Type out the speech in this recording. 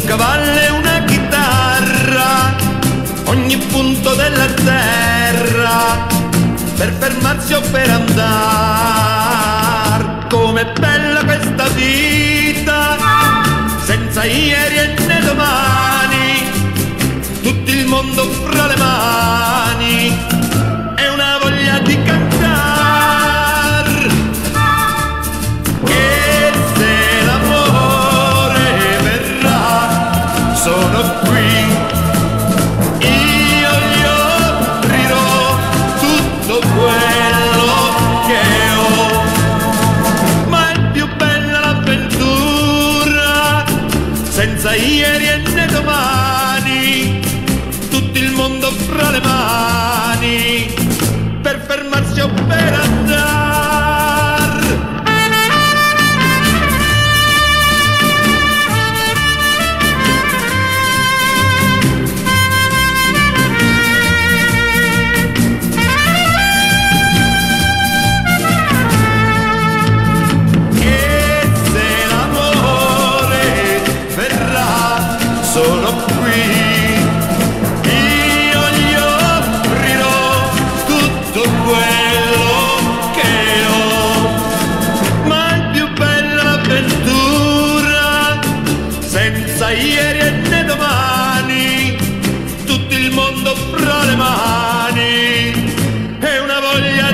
un cavallo e una chitarra, ogni punto della terra, per fermarsi o per andare. Com'è bella questa vita, senza ieri. Senza ieri e né domani, sono qui. Io gli offrirò tutto quello che ho, ma è più bella l'avventura, senza ieri e né domani, tutto il mondo fra le mani. E una voglia